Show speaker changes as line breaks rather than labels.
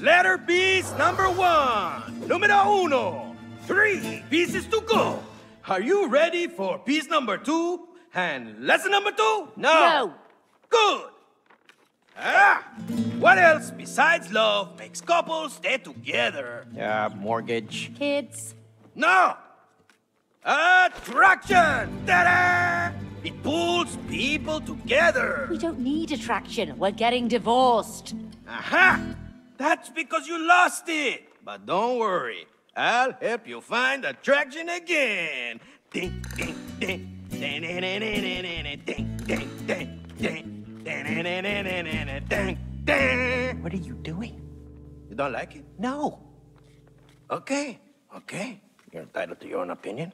Letter piece number one. Numero uno. Three pieces to go. Are you ready for piece number two and lesson number two?
No.
Good. Ah, what else besides love makes couples stay together?
Uh, mortgage.
Kids.
No. Attraction. Ta-da! It pulls people together.
We don't need attraction. We're getting divorced.
Aha! That's because you lost it. But don't worry. I'll help you find attraction again. Ding, ding, ding. Ding, ding, ding, ding, ding, ding, ding, ding, ding. Ding, ding.
What are you doing?
You don't like it?
No.
Okay, okay. You're entitled to your own opinion.